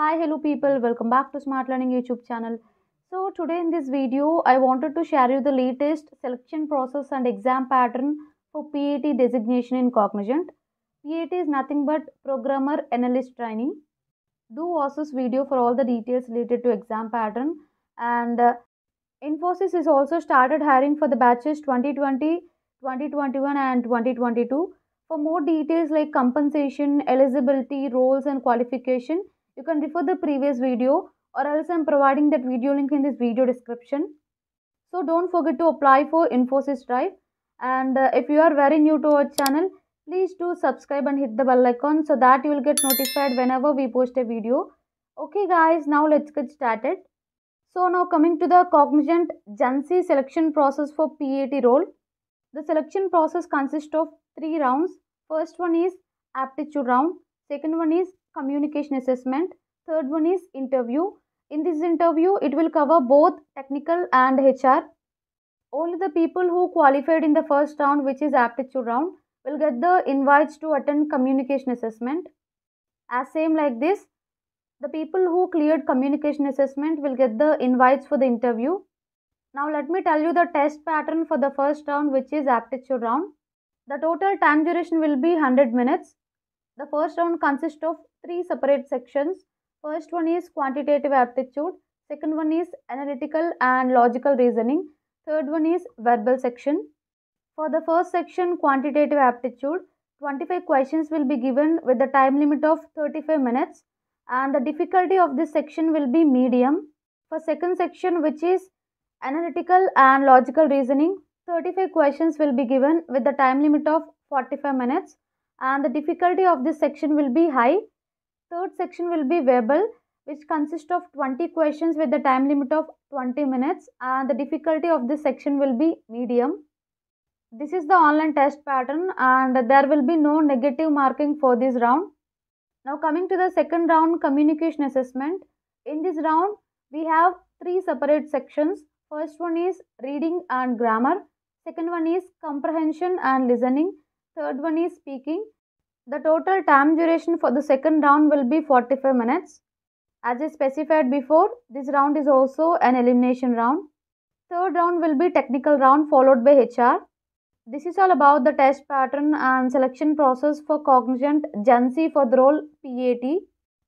Hi, hello people, welcome back to Smart Learning YouTube channel. So today in this video, I wanted to share you the latest selection process and exam pattern for PAT designation in Cognizant. PAT is nothing but Programmer Analyst Training. Do watch this video for all the details related to exam pattern and uh, Infosys is also started hiring for the batches 2020, 2021 and 2022. For more details like compensation, eligibility, roles and qualification, you can refer the previous video or else I'm providing that video link in this video description. So don't forget to apply for Infosys Drive and uh, if you are very new to our channel, please do subscribe and hit the bell icon so that you will get notified whenever we post a video. Okay guys, now let's get started. So now coming to the Cognizant GenC selection process for PAT role. The selection process consists of three rounds. First one is aptitude round. Second one is communication assessment. Third one is interview. In this interview, it will cover both technical and HR. Only the people who qualified in the first round, which is aptitude round, will get the invites to attend communication assessment. As same like this, the people who cleared communication assessment will get the invites for the interview. Now let me tell you the test pattern for the first round which is aptitude round. The total time duration will be 100 minutes. The first round consists of three separate sections. First one is quantitative aptitude, second one is analytical and logical reasoning, third one is verbal section. For the first section quantitative aptitude, 25 questions will be given with the time limit of 35 minutes and the difficulty of this section will be medium. For second section which is analytical and logical reasoning, 35 questions will be given with the time limit of 45 minutes and the difficulty of this section will be high. Third section will be verbal which consists of 20 questions with the time limit of 20 minutes and the difficulty of this section will be medium. This is the online test pattern and there will be no negative marking for this round. Now coming to the second round communication assessment. In this round we have three separate sections. First one is reading and grammar. Second one is comprehension and listening. Third one is speaking. The total time duration for the second round will be 45 minutes. As I specified before, this round is also an elimination round. Third round will be technical round followed by HR. This is all about the test pattern and selection process for Cognizant Gen GenC for the role PAT.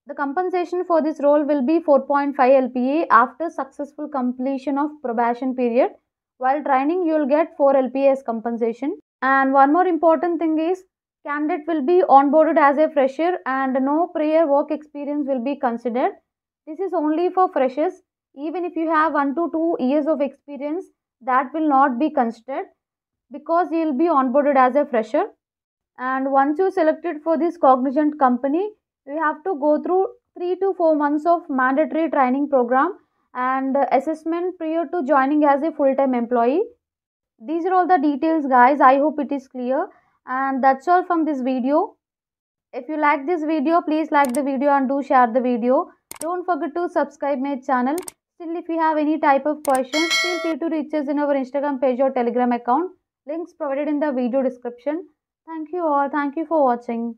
The compensation for this role will be 4.5 LPA after successful completion of probation period. While training, you will get 4 LPA as compensation. And one more important thing is candidate will be onboarded as a fresher and no prior work experience will be considered. This is only for freshers. Even if you have 1 to 2 years of experience, that will not be considered because you will be onboarded as a fresher. And once you selected for this Cognizant company, you have to go through 3 to 4 months of mandatory training program and assessment prior to joining as a full-time employee. These are all the details guys. I hope it is clear and that's all from this video. If you like this video, please like the video and do share the video. Don't forget to subscribe my channel. Still, if you have any type of questions, feel free to reach us in our Instagram page or Telegram account. Links provided in the video description. Thank you all. Thank you for watching.